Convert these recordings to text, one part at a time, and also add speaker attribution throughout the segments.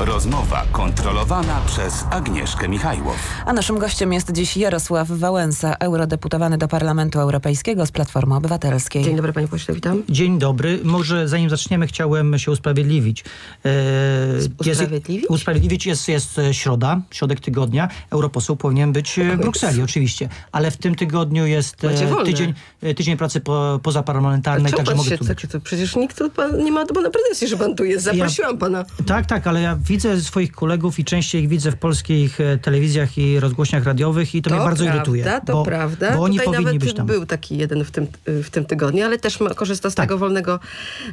Speaker 1: Rozmowa kontrolowana przez Agnieszkę Michajłow.
Speaker 2: A naszym gościem jest dziś Jarosław Wałęsa, eurodeputowany do Parlamentu Europejskiego z Platformy Obywatelskiej.
Speaker 3: Dzień dobry panie pośle, witam.
Speaker 4: Dzień dobry. Może zanim zaczniemy, chciałem się usprawiedliwić. E,
Speaker 3: Usprawiedliwić?
Speaker 4: Jest, usprawiedliwić jest, jest środa, środek tygodnia. Europoseł powinien być e, w Brukseli, oczywiście. Ale w tym tygodniu jest e, tydzień, tydzień pracy po, pozaparlamentarnej, także mogę
Speaker 3: się
Speaker 4: tu
Speaker 3: tak, to przecież nikt tu pan, nie ma do pana pretensji, że pan tu jest. Zaprosiłam pana.
Speaker 4: Tak, tak, ale ja widzę swoich kolegów i częściej ich widzę w polskich e, telewizjach i rozgłośniach radiowych i to, mnie bardzo
Speaker 3: prawda,
Speaker 4: irytuje.
Speaker 3: To
Speaker 4: bo,
Speaker 3: prawda.
Speaker 4: Bo oni
Speaker 3: Tutaj
Speaker 4: powinni
Speaker 3: nawet
Speaker 4: być tam.
Speaker 3: był taki jeden w tym, w tym tygodniu, ale też korzysta z
Speaker 4: Tak.
Speaker 3: tego wolnego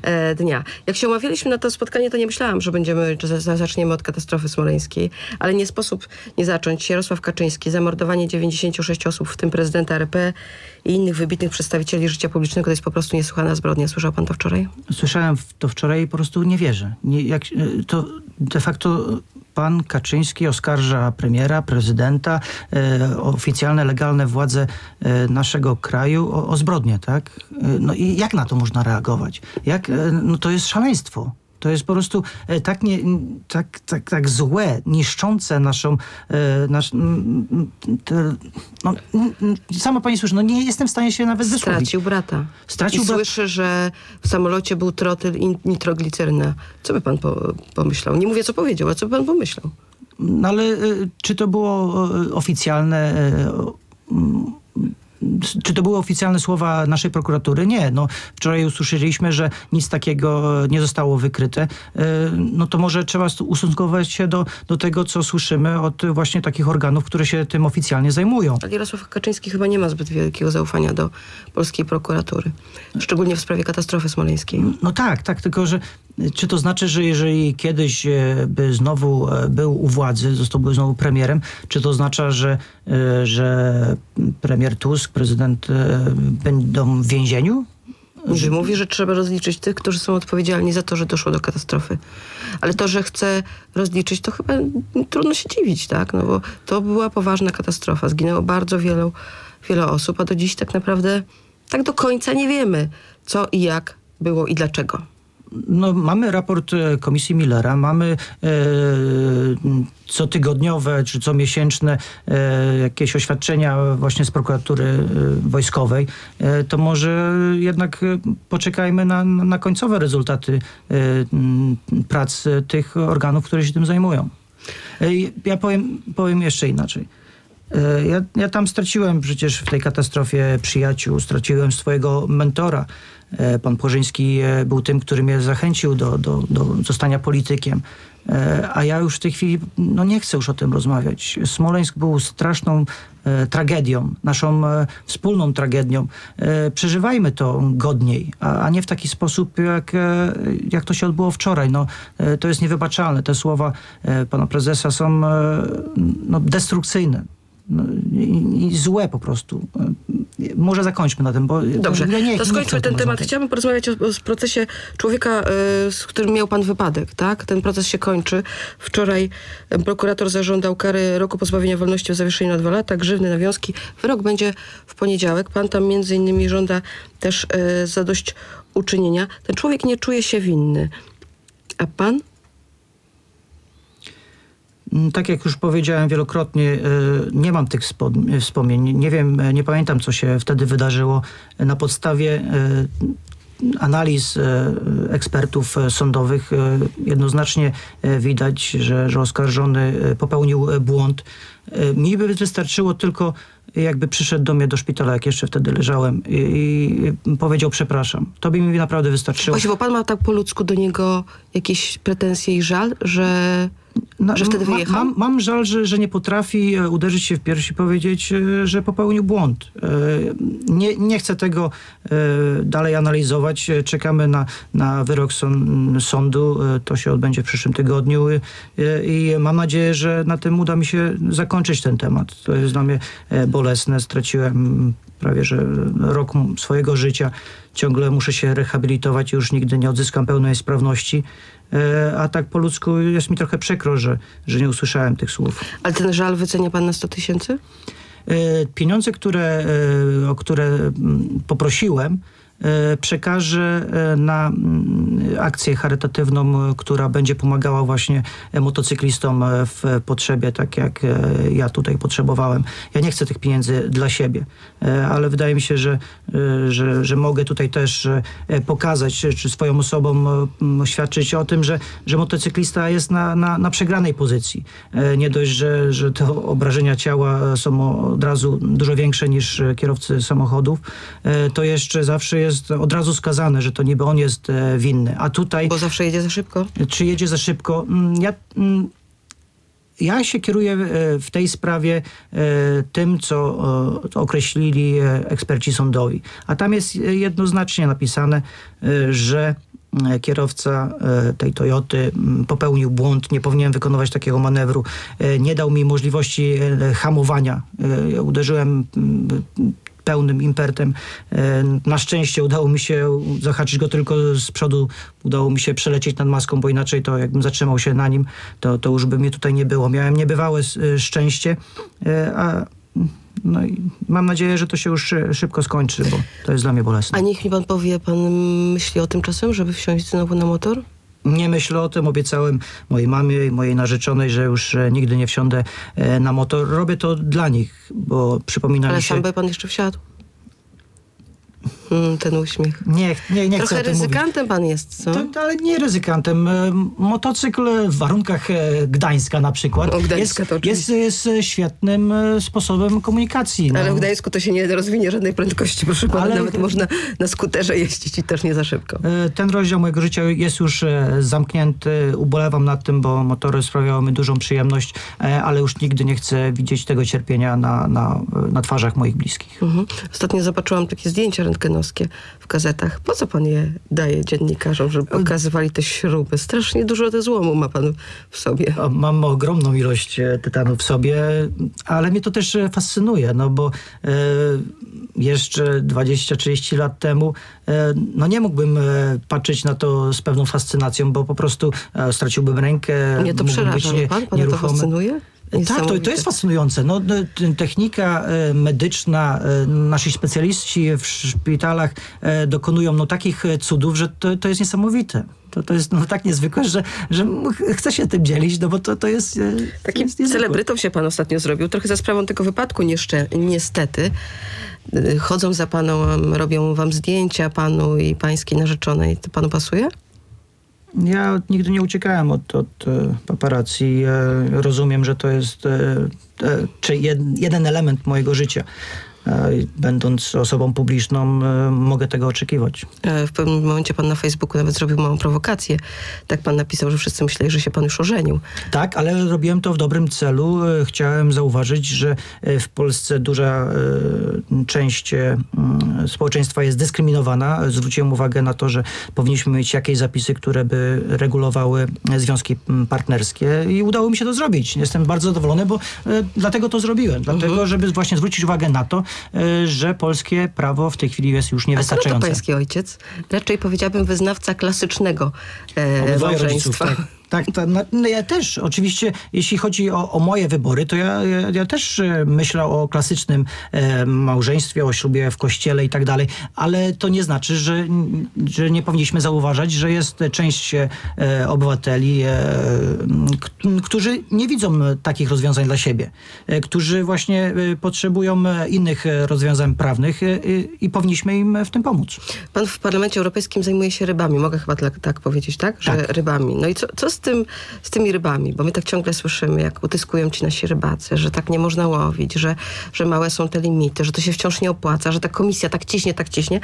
Speaker 3: e, dnia. Jak się umawialiśmy na to spotkanie, to nie myślałam, że będziemy, że za- zaczniemy od katastrofy smoleńskiej, ale nie sposób nie zacząć. Jarosław Kaczyński, zamordowanie 96 osób, w tym prezydenta RP i innych wybitnych przedstawicieli życia publicznego, to jest po prostu niesłychana zbrodnia. Słyszał pan to wczoraj?
Speaker 4: Słyszałem to wczoraj i po prostu nie wierzę. Nie, jak, e, to de facto pan Kaczyński oskarża premiera, prezydenta, e, oficjalne, legalne władze e, naszego kraju o, o zbrodnię, tak? E, no i jak na to można reagować? Jak, e, no to jest szaleństwo. To jest po prostu e, tak, nie, tak, tak, tak złe, niszczące naszą... E, nasz, te, no, sama pani słyszy, no nie jestem w stanie się nawet wysłowić.
Speaker 3: Stracił brata.
Speaker 4: Stracił
Speaker 3: I
Speaker 4: bra-
Speaker 3: słyszę, że w samolocie był trotyl i nitrogliceryna. Co by pan po, pomyślał? Nie mówię, co powiedział, ale co by pan pomyślał?
Speaker 4: No ale y, czy to było oficjalne... Czy to były oficjalne słowa naszej prokuratury? Nie. No, wczoraj usłyszeliśmy, że nic takiego nie zostało wykryte. Y, No to może trzeba ustosunkować się do, do tego, co słyszymy od właśnie takich organów, które się tym oficjalnie zajmują.
Speaker 3: Ale Jarosław Kaczyński chyba nie ma zbyt wielkiego zaufania do polskiej prokuratury. Szczególnie w sprawie katastrofy smoleńskiej.
Speaker 4: No tak, tak, tylko że czy to znaczy, że jeżeli kiedyś e, by znowu e, był u władzy, zostałby znowu premierem, czy to oznacza, że, e, że premier Tusk, prezydent będą w więzieniu?
Speaker 3: Że mówi, że trzeba rozliczyć tych, którzy są odpowiedzialni za to, że doszło do katastrofy. Ale to, że chce rozliczyć, to chyba trudno się dziwić, tak? No bo to była poważna katastrofa. Zginęło bardzo wielu, wiele osób, a do dziś tak naprawdę tak do końca nie wiemy, co i jak było i dlaczego.
Speaker 4: No, mamy raport e, Komisji Millera, mamy e, cotygodniowe czy comiesięczne e, jakieś oświadczenia właśnie z prokuratury e, wojskowej. E, to może jednak e, poczekajmy na, na końcowe rezultaty e, prac tych organów, które się tym zajmują. Ja powiem, powiem jeszcze inaczej. E, Ja, ja tam straciłem przecież w tej katastrofie przyjaciół, straciłem swojego mentora. E, Pan Płożyński e, był tym, który mnie zachęcił do, do, do zostania politykiem. A ja już w tej chwili no nie chcę już o tym rozmawiać. Smoleńsk był straszną e, tragedią, naszą e, wspólną tragedią. E, Przeżywajmy to godniej, a, a nie w taki sposób, jak, jak to się odbyło wczoraj. No, to jest niewybaczalne. Te słowa pana prezesa są no, destrukcyjne. No, i, złe po prostu. Może zakończmy na tym, bo...
Speaker 3: Dobrze,
Speaker 4: ja nie,
Speaker 3: to skończmy ten temat. Chciałabym porozmawiać o, o procesie człowieka, e, z którym miał pan wypadek, tak? Ten proces się kończy. Wczoraj prokurator zażądał kary roku pozbawienia wolności o zawieszenie na dwa lata, grzywny, nawiązki. Wyrok będzie w poniedziałek. Pan tam między innymi żąda też e, zadość uczynienia. Ten człowiek nie czuje się winny. A pan?
Speaker 4: Mm, Tak jak już powiedziałem wielokrotnie, e, nie mam tych spo- wspomnień. Nie wiem, e, nie pamiętam, co się wtedy wydarzyło. Na podstawie e, analiz ekspertów sądowych jednoznacznie widać, że, że oskarżony popełnił błąd. Mi by wystarczyło tylko, jakby przyszedł do mnie do szpitala, jak jeszcze wtedy leżałem i, i powiedział przepraszam. To by mi naprawdę wystarczyło.
Speaker 3: Właśnie, bo pan ma tak po ludzku do niego jakieś pretensje i żal, że,
Speaker 4: No,
Speaker 3: że wtedy wyjechał?
Speaker 4: Mam, mam żal, że, że nie potrafi e, uderzyć się w piersi i powiedzieć, e, że popełnił błąd. E, Nie, nie chcę tego dalej analizować. Czekamy na, na wyrok sąd, sądu. To się odbędzie w przyszłym tygodniu i mam nadzieję, że na tym uda mi się zakończyć ten temat. To jest dla mnie bolesne. Straciłem prawie że rok swojego życia. Ciągle muszę się rehabilitować i już nigdy nie odzyskam pełnej sprawności. E, A tak po ludzku jest mi trochę przykro, że, że nie usłyszałem tych słów.
Speaker 3: Ale ten żal wycenia pan na 100 tysięcy?
Speaker 4: E, Pieniądze, które, e, o które mm, poprosiłem, przekaże e, na mm, akcję charytatywną, e, która będzie pomagała właśnie e, motocyklistom e, w potrzebie, tak jak e, ja tutaj potrzebowałem. Ja nie chcę tych pieniędzy dla siebie, e, ale wydaje mi się, że, e, że, że mogę tutaj też e, pokazać, czy- swoją osobom e, m, świadczyć o tym, że, że motocyklista jest na, na, na przegranej pozycji. E, Nie dość, że, że te obrażenia ciała są od razu dużo większe niż e, kierowcy samochodów, e, to jeszcze zawsze jest od razu skazane, że to niby on jest e, winny. A tutaj
Speaker 3: Bo zawsze jedzie za szybko.
Speaker 4: czy jedzie za szybko. Mm, Ja, mm, ja się kieruję e, w tej sprawie e, tym, co określili eksperci sądowi. A tam jest jednoznacznie napisane, że kierowca tej Toyoty mm, popełnił błąd, nie powinien wykonywać takiego manewru, nie dał mi możliwości hamowania. Uderzyłem pełnym impertem. E, Na szczęście udało mi się zahaczyć go tylko z przodu, udało mi się przelecieć nad maską, bo inaczej to jakbym zatrzymał się na nim, to, to już by mnie tutaj nie było. Miałem niebywałe e, szczęście, e, a no i mam nadzieję, że to się już szybko skończy, bo to jest dla mnie bolesne.
Speaker 3: A niech mi pan powie, pan myśli o tym czasem, żeby wsiąść znowu na motor?
Speaker 4: Nie myślę o tym, obiecałem mojej mamie i mojej narzeczonej, że już e, nigdy nie wsiądę e, na motor. Robię to dla nich, bo przypomina
Speaker 3: Ale
Speaker 4: mi się...
Speaker 3: sam by pan jeszcze wsiadł? Mm, ten uśmiech.
Speaker 4: Nie, nie, nie
Speaker 3: Trochę
Speaker 4: tym mówić.
Speaker 3: ryzykantem pan jest, co?
Speaker 4: To, ale nie ryzykantem. E, Motocykl w warunkach e, Gdańska na przykład
Speaker 3: O, Gdańska
Speaker 4: jest,
Speaker 3: to oczywiście.
Speaker 4: jest, jest świetnym e, sposobem komunikacji. no.
Speaker 3: Ale w Gdańsku to się nie rozwinie żadnej prędkości, proszę pana.
Speaker 4: Ale-
Speaker 3: Nawet można na skuterze jeździć i też nie za szybko.
Speaker 4: Ten rozdział mojego życia jest już zamknięty. Ubolewam nad tym, bo motory sprawiały mi dużą przyjemność, ale już nigdy nie chcę widzieć tego cierpienia na, na, na twarzach moich bliskich.
Speaker 3: Mhm. Ostatnio zobaczyłam takie zdjęcia rentgenowskie w gazetach. Po co pan je daje dziennikarzom, żeby pokazywali te śruby? Strasznie dużo te złomu ma pan w sobie.
Speaker 4: Mam ogromną ilość e, tytanu w sobie, ale mnie to też e, fascynuje, no bo e, jeszcze 20-30 lat temu e, no nie mógłbym e, patrzeć na to z pewną fascynacją, bo po prostu e, straciłbym rękę.
Speaker 3: Mnie to przeraża.
Speaker 4: być
Speaker 3: nie, pan? Pana to
Speaker 4: nieruchomy.
Speaker 3: Fascynuje?
Speaker 4: Tak, to, to jest fascynujące. No, no, technika e, medyczna, e, nasi specjaliści w szpitalach e, dokonują no, takich cudów, że to, to jest niesamowite. To, to jest no, tak niezwykłe, że, że chcę się tym dzielić, no bo to, to jest.
Speaker 3: Takim
Speaker 4: jest niezwykłe.
Speaker 3: celebrytą się pan ostatnio zrobił, trochę za sprawą tego wypadku niestety. Chodzą za paną, robią wam zdjęcia panu i pańskiej narzeczonej. To panu pasuje?
Speaker 4: Ja nigdy nie uciekałem od, od e, paparazzi. Rozumiem, że to jest e, e, czy jed, jeden element mojego życia. E, będąc osobą publiczną, e, mogę tego oczekiwać.
Speaker 3: E, W pewnym momencie pan na Facebooku nawet zrobił małą prowokację. Tak pan napisał, że wszyscy myśleli, że się pan już ożenił.
Speaker 4: Tak, ale robiłem to w dobrym celu. Chciałem zauważyć, że w Polsce duża część społeczeństwa jest dyskryminowana. Zwróciłem uwagę na to, że powinniśmy mieć jakieś zapisy, które by regulowały związki partnerskie i udało mi się to zrobić. Jestem bardzo zadowolony, bo dlatego to zrobiłem. Dlatego, żeby właśnie zwrócić uwagę na to, że polskie prawo w tej chwili jest już
Speaker 3: A co to
Speaker 4: niewystarczające.
Speaker 3: pański ojciec? Raczej powiedziałabym wyznawca klasycznego e, małżeństwa.
Speaker 4: rodziców, tak. Tak, tak no, ja też, oczywiście, jeśli chodzi o, o moje wybory, to ja, ja, ja też e, myślę o klasycznym e, małżeństwie, o ślubie w kościele i tak dalej, ale to nie znaczy, że, że nie powinniśmy zauważać, że jest część e, obywateli, e, którzy nie widzą takich rozwiązań dla siebie, e, którzy właśnie e, potrzebują innych rozwiązań prawnych i- i powinniśmy im w tym pomóc.
Speaker 3: Pan w Parlamencie Europejskim zajmuje się rybami. Mogę chyba tak, tak powiedzieć, tak? Że
Speaker 4: Tak.
Speaker 3: rybami. No i co, co z, tym, z tymi rybami? Bo my tak ciągle słyszymy, jak utyskują ci nasi rybacy, że tak nie można łowić, że, że małe są te limity, że to się wciąż nie opłaca, że ta komisja tak ciśnie, tak ciśnie.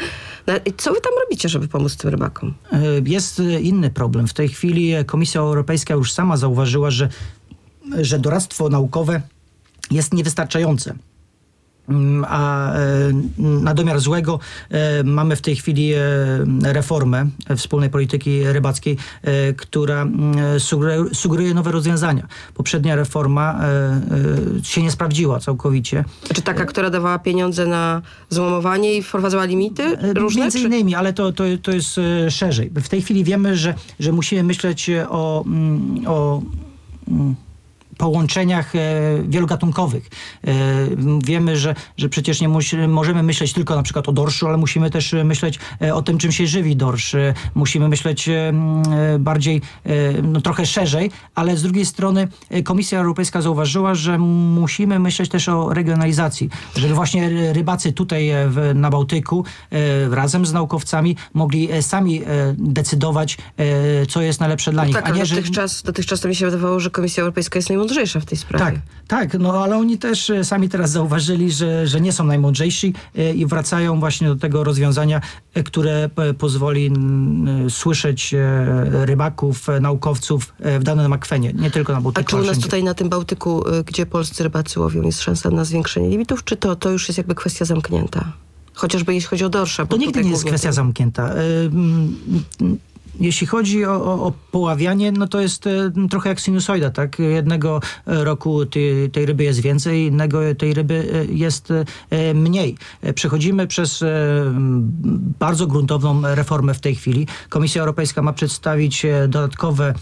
Speaker 3: No, co wy tam robicie, żeby pomóc tym rybakom?
Speaker 4: E, Jest e, inny problem. W tej chwili e, Komisja Europejska już sama zauważyła, że, że doradztwo naukowe jest niewystarczające. Mm, A e, na domiar złego e, mamy w tej chwili e, reformę wspólnej polityki rybackiej, która mm, sugeruje, nowe rozwiązania. Poprzednia reforma się nie sprawdziła całkowicie.
Speaker 3: Czy taka, która dawała pieniądze na złomowanie i wprowadzała limity różne?
Speaker 4: Między innymi, ale to, to, to jest szerzej. W tej chwili wiemy, że, że musimy myśleć o, mm, o połączeniach e, wielogatunkowych. E, wiemy, że, że przecież nie musi, możemy myśleć tylko na przykład o dorszu, ale musimy też myśleć e, o tym, czym się żywi dorsz. Musimy myśleć bardziej, no, trochę szerzej, ale z drugiej strony Komisja Europejska zauważyła, że musimy myśleć też o regionalizacji, żeby właśnie ry- rybacy tutaj w, na Bałtyku razem z naukowcami mogli sami decydować, co jest najlepsze dla nich.
Speaker 3: Tak,
Speaker 4: a nie, że
Speaker 3: dotychczas, dotychczas to mi się wydawało, że Komisja Europejska jest najmądrzejsza w tej sprawie.
Speaker 4: tak, tak, no ale oni też e, sami teraz zauważyli, że, że nie są najmądrzejsi e, i wracają właśnie do tego rozwiązania, e, które pozwoli słyszeć rybaków, naukowców w danym akwenie, nie tylko na
Speaker 3: A
Speaker 4: Bałtyku,
Speaker 3: czy u nas
Speaker 4: wszędzie.
Speaker 3: tutaj na tym Bałtyku, y, gdzie polscy rybacy łowią, jest szansa na zwiększenie limitów, czy to, to już jest jakby kwestia zamknięta? Chociażby jeśli chodzi o dorsza.
Speaker 4: To nigdy nie jest kwestia
Speaker 3: to-
Speaker 4: zamknięta. Mm, Jeśli chodzi o, o, o poławianie, no to jest e, trochę jak sinusoida, tak? Jednego e, roku tej, ryby jest więcej, innego tej ryby e, jest mniej. Przechodzimy przez bardzo gruntowną reformę w tej chwili. Komisja Europejska ma przedstawić dodatkowe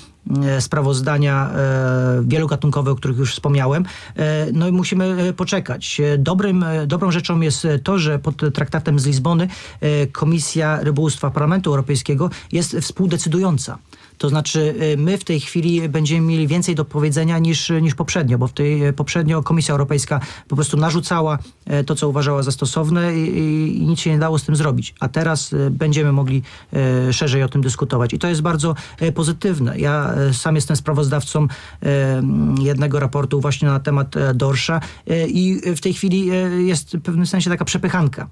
Speaker 4: sprawozdania e, wielogatunkowe, o których już wspomniałem. E, No i musimy e, poczekać. E, Dobrym, e, dobrą rzeczą jest e, to, że pod traktatem z Lizbony e, Komisja Rybołówstwa Parlamentu Europejskiego jest współdecydująca. To znaczy e, my w tej chwili będziemy mieli więcej do powiedzenia niż, niż poprzednio, bo w tej poprzednio Komisja Europejska po prostu narzucała e, to, co uważała za stosowne i, i, nic się nie dało z tym zrobić. A teraz e, będziemy mogli e, szerzej o tym dyskutować. I to jest bardzo pozytywne. Ja sam jestem sprawozdawcą jednego raportu właśnie na temat dorsza i w tej chwili jest w pewnym sensie taka przepychanka.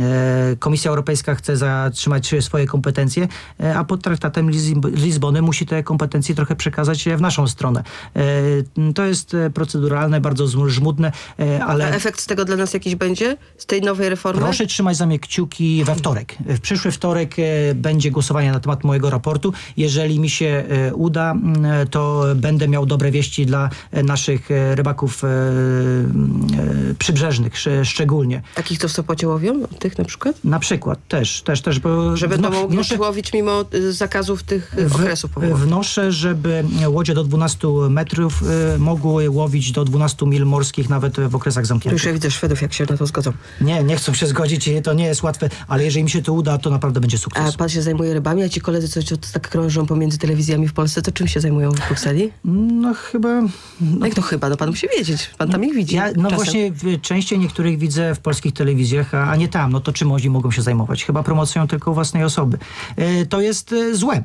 Speaker 4: E, Komisja Europejska chce zatrzymać swoje kompetencje, e, a pod traktatem Lizb- Lizbony musi te kompetencje trochę przekazać w naszą stronę. E, To jest e, proceduralne, bardzo żmudne, e,
Speaker 3: A
Speaker 4: ale
Speaker 3: efekt z tego dla nas jakiś będzie? Z tej nowej reformy?
Speaker 4: proszę trzymać za mnie kciuki we wtorek. W przyszły wtorek e, będzie głosowanie na temat mojego raportu. Jeżeli mi się e, uda, e, to będę miał dobre wieści dla e, naszych e, rybaków e, e, przybrzeżnych sz- szczególnie.
Speaker 3: Takich, co w Sopocie łowią? Tych na przykład?
Speaker 4: Na przykład też, też, też, bo
Speaker 3: Że będą
Speaker 4: wno-
Speaker 3: mogli
Speaker 4: wnoszę-
Speaker 3: łowić mimo y, zakazów tych y,
Speaker 4: w-
Speaker 3: okresów powołowych.
Speaker 4: Wnoszę, żeby łodzie do 12 metrów e, mogły łowić do 12 mil morskich nawet w okresach
Speaker 3: Tu już
Speaker 4: zamkniętych.
Speaker 3: ja widzę Szwedów, jak się na to zgodzą.
Speaker 4: Nie, nie chcą się zgodzić, i to nie jest łatwe, ale jeżeli mi się to uda, to naprawdę będzie sukces.
Speaker 3: A pan się zajmuje rybami, a ci koledzy, co tak krążą pomiędzy telewizjami w Polsce, to czym się zajmują w Brukseli?
Speaker 4: No chyba...
Speaker 3: No jak to chyba? No pan musi wiedzieć. Pan tam ich widzi.
Speaker 4: Ja, no
Speaker 3: czasem.
Speaker 4: właśnie częściej niektórych widzę w polskich telewizjach, a, a nie tam. No to czym oni mogą się zajmować? Chyba promocją tylko własnej osoby. E, to jest e, złe.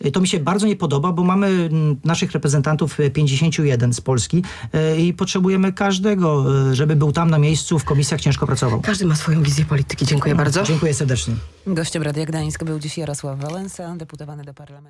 Speaker 4: E, To mi się bardzo nie podoba, bo mamy naszych reprezentantów e, 51 z Polski i potrzebujemy każdego, żeby był tam na miejscu, w komisjach ciężko pracował.
Speaker 3: Każdy ma swoją wizję polityki. Dziękuję bardzo.
Speaker 4: Dziękuję serdecznie.
Speaker 2: Gościem Radia Gdańsk był dziś Jarosław Wałęsa, deputowany do parlamentu.